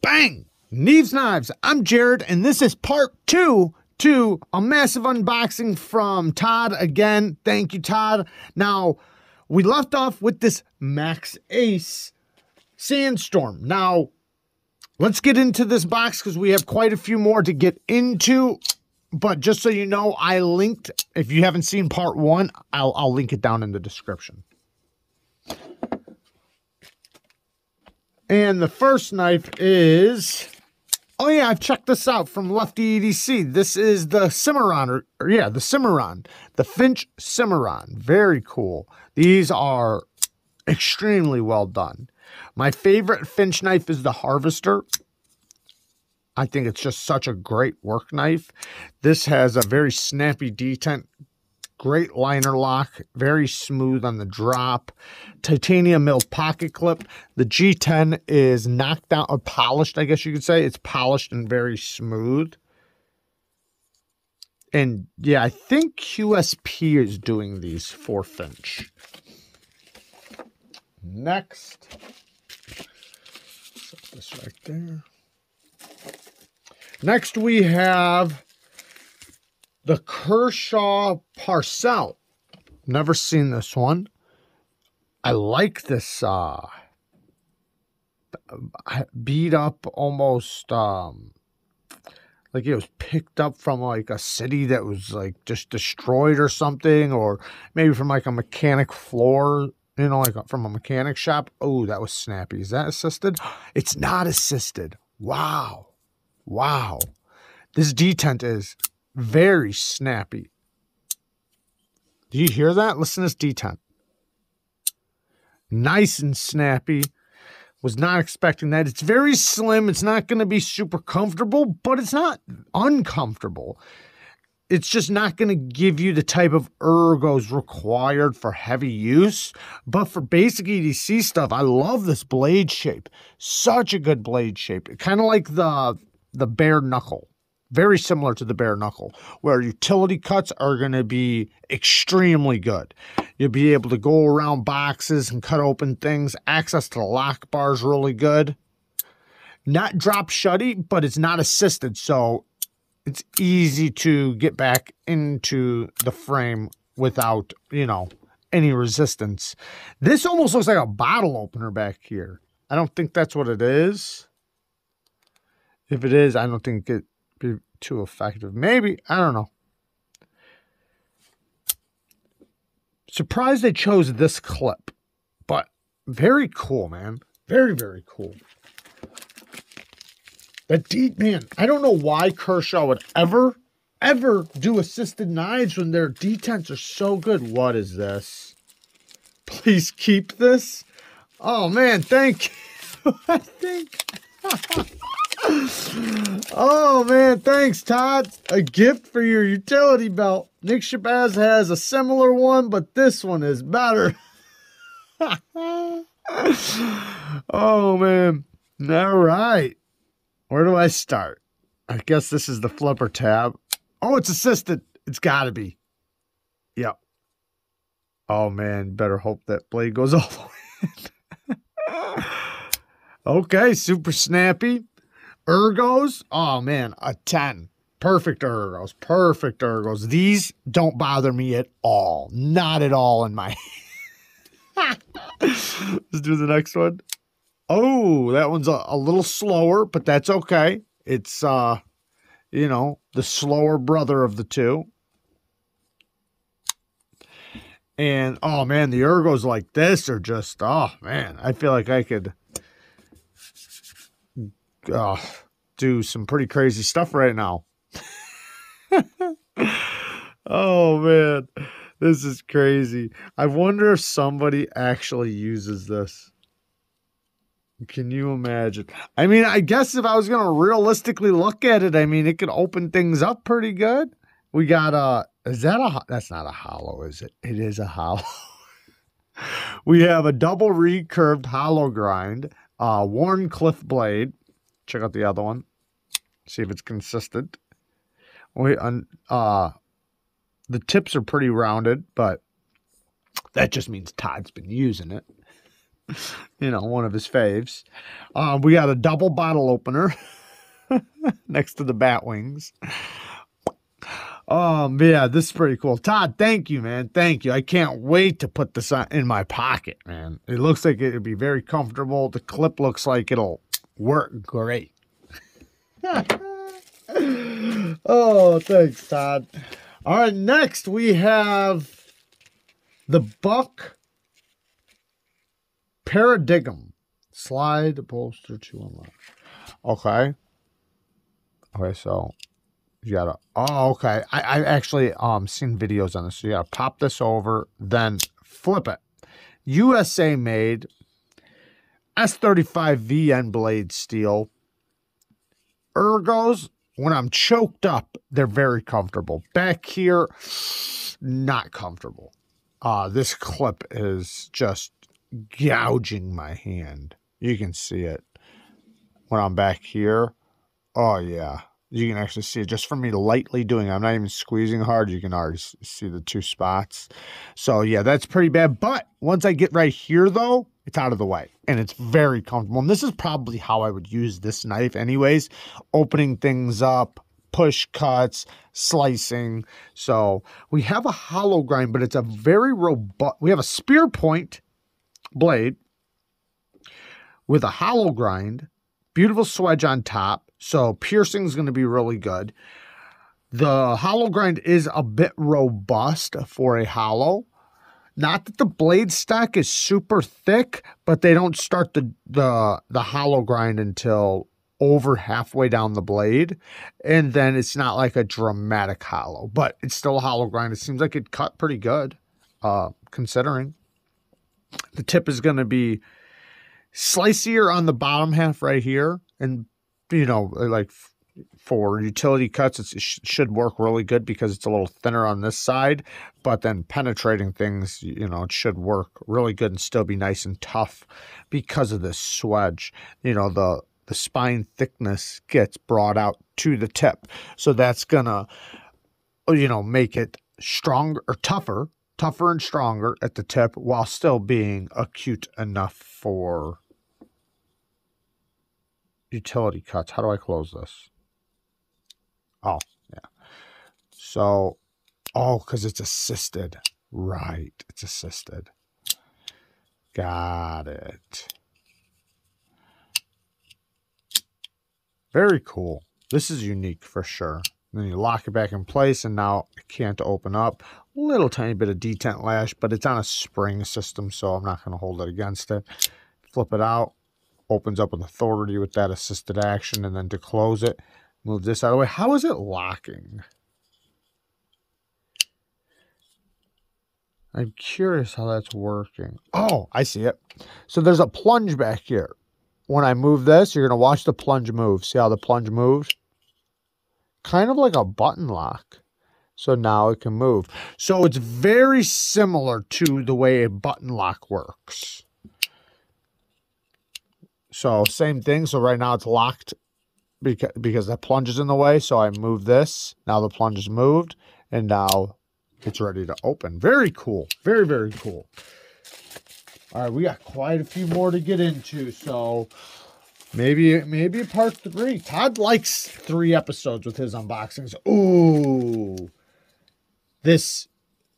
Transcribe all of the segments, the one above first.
Bang! Neeves Knives. I'm Jared, and this is part two to a massive unboxing from Todd. Again, thank you, Todd. Now, we left off with this Max Ace Sandstorm. Now, let's get into this box because we have quite a few more to get into. But just so you know, I linked, if you haven't seen part one, I'll, I'll link it down in the description. And the first knife is, oh yeah, I've checked this out from Lefty EDC. This is the Cimarron, or, or yeah, the Cimarron, the Finch Cimarron. Very cool. These are extremely well done. My favorite Finch knife is the Harvester. I think it's just such a great work knife. This has a very snappy detent, great liner lock, very smooth on the drop, titanium milled pocket clip. The G10 is knocked down or polished, I guess you could say. It's polished and very smooth. And yeah, I think QSP is doing these for Finch. Next, this right there. Next, we have the Kershaw Parsec. Never seen this one. I like this uh, beat up almost um, like it was picked up from like a city that was like just destroyed or something, or maybe from like a mechanic floor, you know, like from a mechanic shop. Oh, that was snappy. Is that assisted? It's not assisted. Wow. Wow. This detent is very snappy. Do you hear that? Listen to this detent. Nice and snappy. Was not expecting that. It's very slim. It's not going to be super comfortable, but it's not uncomfortable. It's just not going to give you the type of ergos required for heavy use. But for basic EDC stuff, I love this blade shape. Such a good blade shape. Kind of like the the bare knuckle. Very similar to the bare knuckle, where utility cuts are going to be extremely good. You'll be able to go around boxes and cut open things. Access to the lock bar is really good. Not drop shutty, but it's not assisted, so it's easy to get back into the frame without, you know, any resistance. This almost looks like a bottle opener back here. I don't think that's what it is. If it is, I don't think it be too effective. Maybe, I don't know. Surprised they chose this clip, but very cool, man. Very, very cool. That deep man, I don't know why Kershaw would ever, ever do assisted knives when their detents are so good. What is this? Please keep this. Oh man, thank you. I think. oh man, thanks, Todd. A gift for your utility belt. Nick Shabazz has a similar one, but this one is better. oh man. All right. Where do I start? I guess this is the flipper tab. Oh, it's assisted. It's gotta be. Yep. Oh man, better hope that blade goes all the way. okay, super snappy. Ergos, oh man, a 10. Perfect ergos, perfect ergos. These don't bother me at all. Not at all in my. Let's do the next one. Oh, that one's a, a little slower, but that's okay. It's, uh, you know, the slower brother of the two. And oh man, the ergos like this are just, oh man, I feel like I could uh, do some pretty crazy stuff right now. oh man, this is crazy. I wonder if somebody actually uses this. Can you imagine? I mean, I guess if I was going to realistically look at it, I mean, it could open things up pretty good. We got a, is that a, that's not a hollow, is it? It is a hollow. we have a double recurved hollow grind, uh, cliff blade, Check out the other one. See if it's consistent. We uh the tips are pretty rounded, but that just means Todd's been using it. you know, one of his faves. Uh, we got a double bottle opener next to the bat wings. Um, yeah, this is pretty cool. Todd, thank you, man. Thank you. I can't wait to put this in my pocket, man. It looks like it'd be very comfortable. The clip looks like it'll work great. oh, thanks, Todd. All right, next we have the Buck Paradigm. Slide bolster to unlock. Okay. Okay, so you gotta oh okay. I, I actually um seen videos on this. So you gotta pop this over, then flip it. USA made S35 VN blade steel. Ergos, when I'm choked up, they're very comfortable. Back here, not comfortable. Uh, this clip is just gouging my hand. You can see it when I'm back here. Oh, yeah. You can actually see it just from me lightly doing it. I'm not even squeezing hard. You can already see the two spots. So, yeah, that's pretty bad. But once I get right here, though, it's out of the way and it's very comfortable. And this is probably how I would use this knife, anyways, opening things up, push cuts, slicing. So we have a hollow grind, but it's a very robust. We have a spear point blade with a hollow grind, beautiful swedge on top. So piercing is going to be really good. The hollow grind is a bit robust for a hollow. Not that the blade stock is super thick, but they don't start the the the hollow grind until over halfway down the blade. And then it's not like a dramatic hollow, but it's still a hollow grind. It seems like it cut pretty good, uh, considering. The tip is going to be slicier on the bottom half right here. And, you know, like for utility cuts, it should work really good because it's a little thinner on this side. But then penetrating things, you know, it should work really good and still be nice and tough because of this swedge. You know, the the spine thickness gets brought out to the tip. So that's gonna, you know, make it stronger or tougher tougher and stronger at the tip while still being acute enough for utility cuts. How do I close this? Oh, yeah. So, oh, because it's assisted. Right. It's assisted. Got it. Very cool. This is unique for sure. Then you lock it back in place and now it can't open up little tiny bit of detent lash, but it's on a spring system, so I'm not going to hold it against it. Flip it out, opens up with authority with that assisted action, and then to close it, move this out of the way. How is it locking? I'm curious how that's working. Oh, I see it. So there's a plunge back here. When I move this, you're going to watch the plunge move. See how the plunge moves? Kind of like a button lock. So now it can move. So it's very similar to the way a button lock works. So same thing. So right now it's locked because, because the plunge is in the way. So I move this. Now the plunge is moved. And now it's ready to open. Very cool. Very, very cool. All right, we got quite a few more to get into. So maybe maybe part three. Todd likes three episodes with his unboxings. Ooh this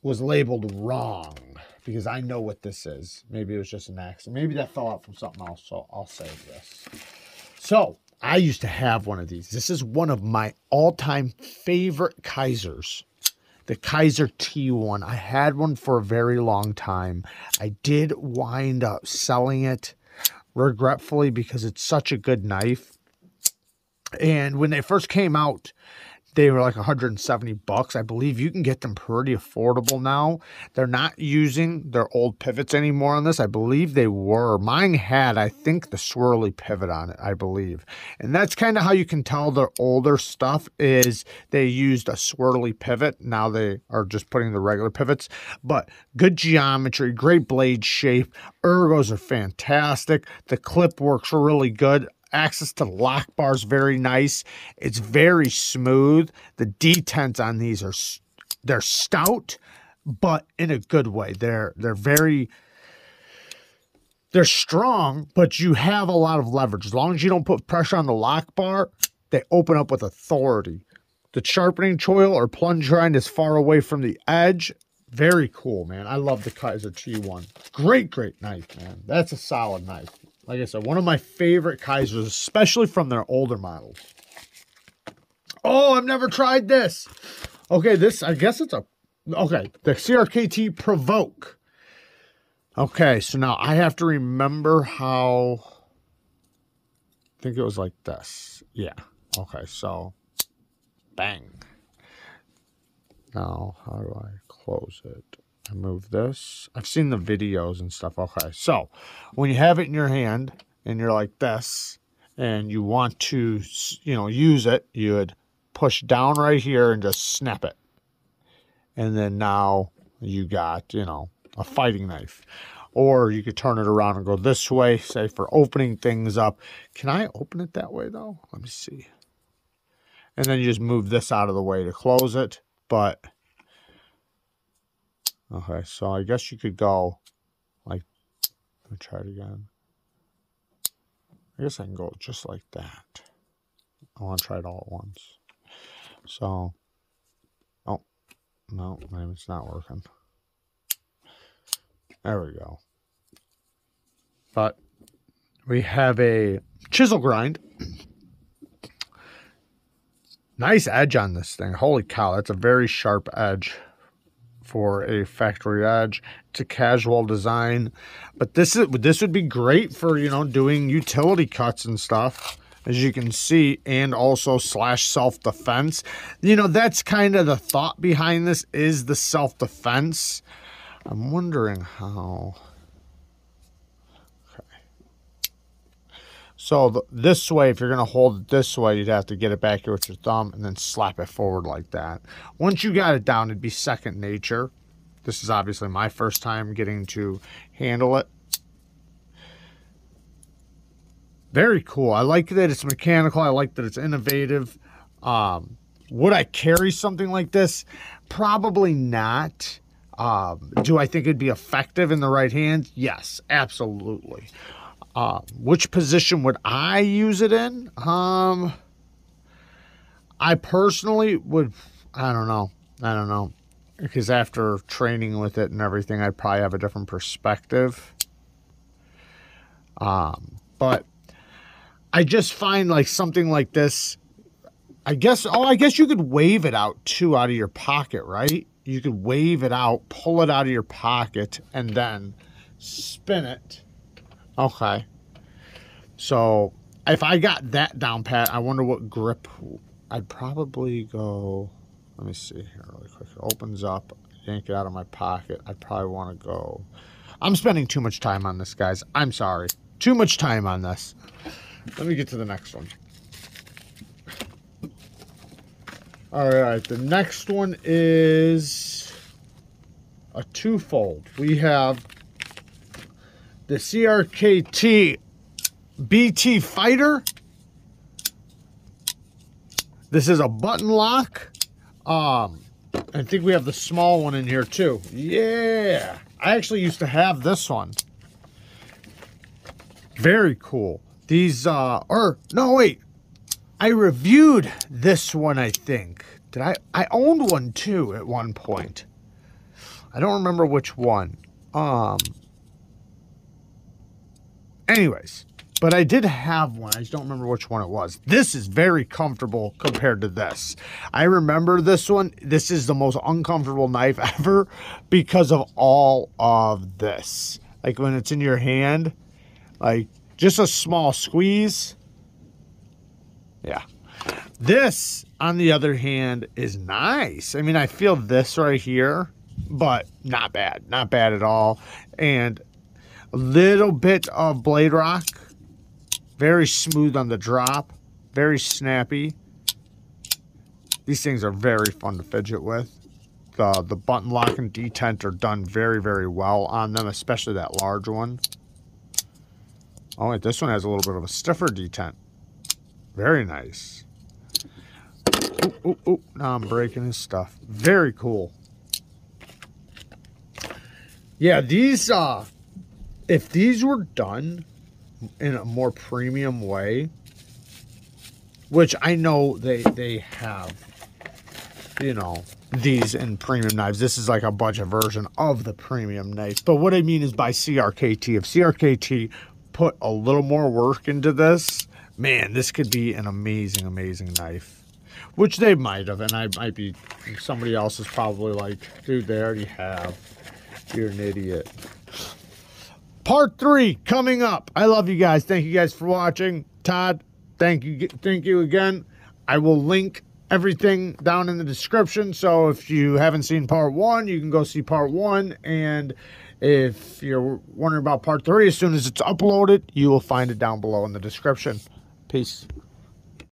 was labeled wrong because I know what this is. Maybe it was just an accident. Maybe that fell out from something else, so I'll save this. So, I used to have one of these. This is one of my all-time favorite Kizers. The Kizer T1. I had one for a very long time. I did wind up selling it regretfully because it's such a good knife. And when they first came out, they were like 170 bucks. I believe you can get them pretty affordable now. They're not using their old pivots anymore on this. I believe they were. Mine had, I think, the swirly pivot on it, I believe. And that's kind of how you can tell their older stuff is they used a swirly pivot. Now they are just putting the regular pivots. But good geometry, great blade shape. Ergos are fantastic. The clip works really good access to lock bars very nice. It's very smooth. The detents on these are they're stout, but in a good way. They're they're very they're strong, but you have a lot of leverage. As long as you don't put pressure on the lock bar, they open up with authority. The sharpening choil or plunge grind is far away from the edge. Very cool, man. I love the Kizer T1. Great, great knife, man. That's a solid knife. Like I said, one of my favorite Kizers, especially from their older models. Oh, I've never tried this. Okay, this, I guess it's a, okay, the CRKT Provoke. Okay, so now I have to remember how, I think it was like this. Yeah. Okay, so bang. Now, how do I close it? I move this. I've seen the videos and stuff. Okay, so when you have it in your hand and you're like this and you want to, you know, use it, you would push down right here and just snap it. And then now you got, you know, a fighting knife. Or you could turn it around and go this way, say for opening things up. Can I open it that way though? Let me see. And then you just move this out of the way to close it. But, okay, so I guess you could go like, let me try it again. I guess I can go just like that. I want to try it all at once. So, oh, no, maybe it's not working. There we go. But we have a chisel grind. Nice edge on this thing. Holy cow, that's a very sharp edge for a factory edge. A casual design, but this is this would be great for you know doing utility cuts and stuff as you can see, and also slash self-defense. You know, that's kind of the thought behind this is the self-defense. I'm wondering how... So the, this way, if you're going to hold it this way, you'd have to get it back here with your thumb and then slap it forward like that. Once you got it down, it'd be second nature. This is obviously my first time getting to handle it. very cool. I like that it's mechanical. I like that it's innovative. Um, would I carry something like this? Probably not. Um, do I think it'd be effective in the right hand? Yes, absolutely. Uh, which position would I use it in? Um, I personally would, I don't know. I don't know. Because after training with it and everything, I'd probably have a different perspective. Um, but I just find like something like this. I guess, oh, I guess you could wave it out too out of your pocket, right? You could wave it out, pull it out of your pocket, and then spin it. Okay. So if I got that down pat, I wonder what grip I'd probably go. Let me see here really quick. It opens up, yank it out of my pocket. I'd probably want to go. I'm spending too much time on this, guys. I'm sorry. Too much time on this. Let me get to the next one. All right, the next one is a twofold. We have the CRKT BT Fighter. This is a button lock. Um, I think we have the small one in here too. Yeah, I actually used to have this one. Very cool. These, uh, or, no, wait. I reviewed this one, I think. Did I? I owned one too at one point. I don't remember which one. Um. Anyways, but I did have one. I just don't remember which one it was. This is very comfortable compared to this. I remember this one. This is the most uncomfortable knife ever because of all of this. Like when it's in your hand, like just a small squeeze. Yeah. This, on the other hand, is nice. I mean, I feel this right here, but not bad. Not bad at all. And a little bit of blade rock. Very smooth on the drop. Very snappy. These things are very fun to fidget with. The, the button lock and detent are done very, very well on them, especially that large one. Oh, wait, this one has a little bit of a stiffer detent. Very nice. Ooh, ooh, ooh. Now I'm breaking his stuff. Very cool. Yeah, these, uh, if these were done in a more premium way, which I know they they have, you know, these in premium knives. This is like a budget version of the premium knife. But what I mean is by CRKT. If CRKT put a little more work into this, man, this could be an amazing, amazing knife. Which they might have, and I might be somebody else is probably like, dude, they already have. You're an idiot. Part three coming up. I love you guys. Thank you guys for watching. Todd, thank you, thank you again. I will link everything down in the description. So if you haven't seen part one, you can go see part one. And if you're wondering about part three, as soon as it's uploaded, you will find it down below in the description. Peace.